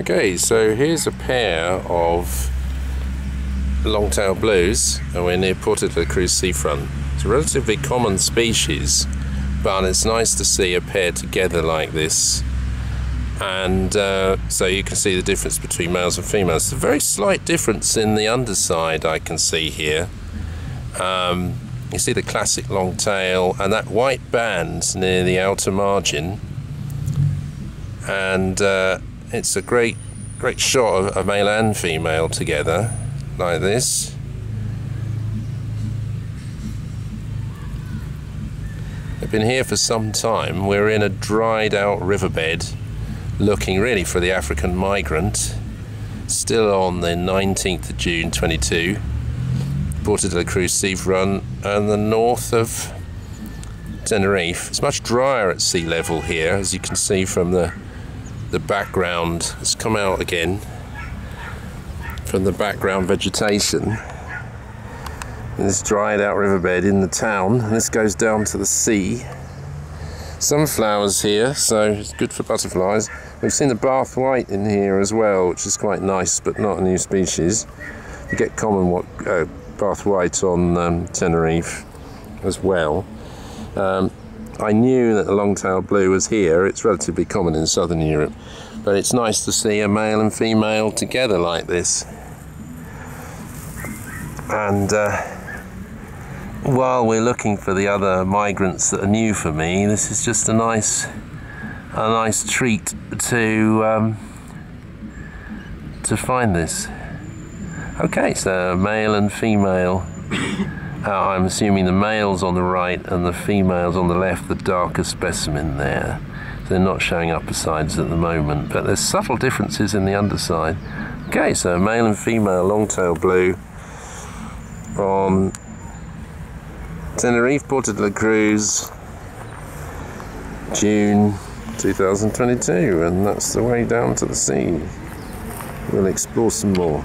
Okay, so here's a pair of long-tailed blues and we're near Puerto de Cruz seafront. It's a relatively common species but it's nice to see a pair together like this and uh, so you can see the difference between males and females. It's a very slight difference in the underside I can see here. Um, you see the classic long tail and that white band near the outer margin and uh, it's a great great shot of a male and female together like this. I've been here for some time. We're in a dried out riverbed looking really for the African migrant. Still on the 19th of June 22 Puerto de la Cruz seafront and the north of Tenerife. It's much drier at sea level here as you can see from the the background has come out again from the background vegetation. This dried out riverbed in the town. And this goes down to the sea. Some flowers here so it's good for butterflies. We've seen the bath white in here as well which is quite nice but not a new species. You get common what uh, bath white on um, Tenerife as well. Um, I knew that the long-tailed blue was here. It's relatively common in southern Europe, but it's nice to see a male and female together like this. And uh, while we're looking for the other migrants that are new for me, this is just a nice, a nice treat to um, to find this. Okay, so male and female. Uh, I'm assuming the male's on the right and the female's on the left, the darker specimen there. So they're not showing upper sides at the moment, but there's subtle differences in the underside. Okay, so male and female long-tail blue on Tenerife, Puerto de la Cruz, June 2022, and that's the way down to the sea. We'll explore some more.